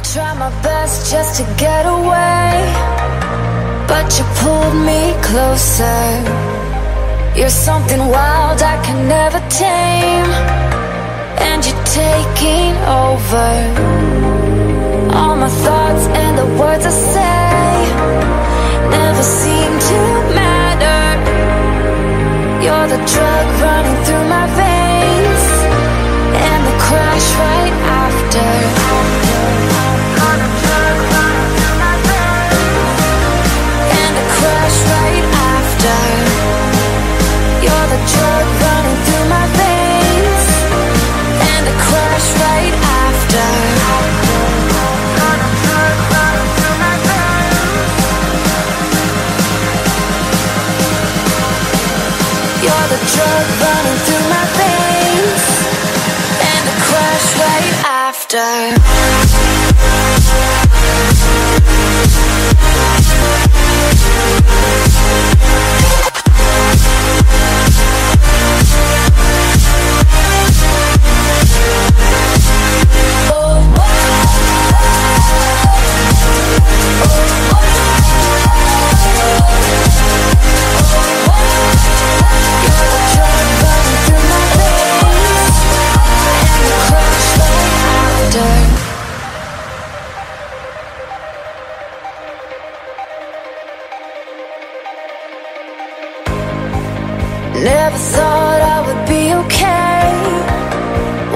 I tried my best just to get away, but you pulled me closer. You're something wild I can never tame, and you're taking over. All my thoughts and the words I say never seem to matter. You're the drug through my veins, and the crash right after. Never thought I would be okay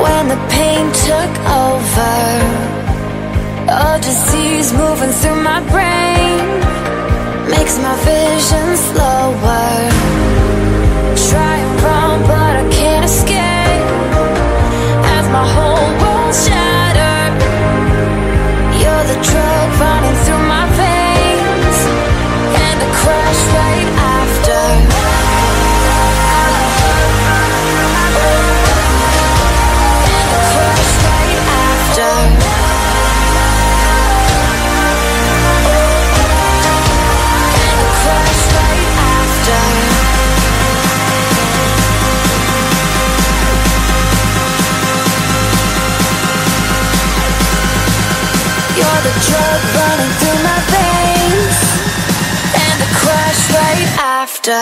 when the pain took over. Oh, A disease moving through my brain makes my vision slower. The drug running through my veins, and the crash right after.